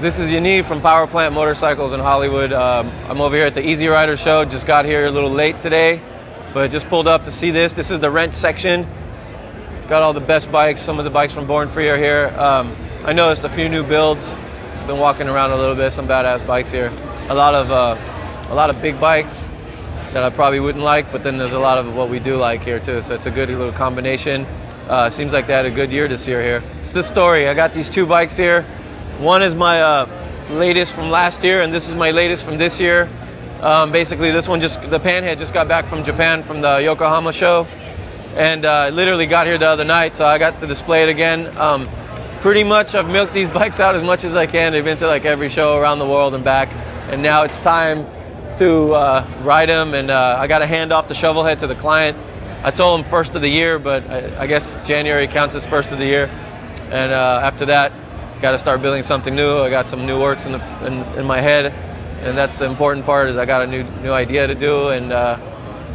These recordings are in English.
This is Yaniv from Powerplant Motorcycles in Hollywood. Um, I'm over here at the Easy Rider show. Just got here a little late today, but just pulled up to see this. This is the rent section. It's got all the best bikes. Some of the bikes from Born Free are here. Um, I noticed a few new builds. Been walking around a little bit. Some badass bikes here. A lot of uh, a lot of big bikes that I probably wouldn't like, but then there's a lot of what we do like here too. So it's a good little combination. Uh, seems like they had a good year this year here. This story, I got these two bikes here. One is my uh, latest from last year, and this is my latest from this year. Um, basically, this one just the panhead just got back from Japan from the Yokohama show, and uh, literally got here the other night, so I got to display it again. Um, pretty much, I've milked these bikes out as much as I can. They've been to like every show around the world and back, and now it's time to uh, ride them. And uh, I got to hand off the shovel head to the client. I told him first of the year, but I, I guess January counts as first of the year. And uh, after that, got to start building something new. I got some new works in, the, in, in, my head, and that's the important part. Is I got a new new idea to do, and uh,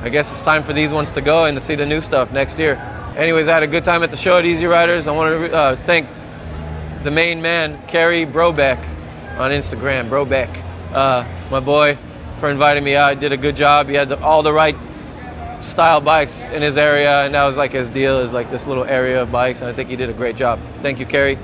I guess it's time for these ones to go and to see the new stuff next year. Anyways, I had a good time at the show at Easyriders. I want to uh, thank the main man, Kerry Brobeck, on Instagram. Brobeck, uh, my boy, for inviting me out. He did a good job. He had the, all the right style bikes in his area, and that was like his deal is like this little area of bikes, and I think he did a great job. Thank you, Kerry.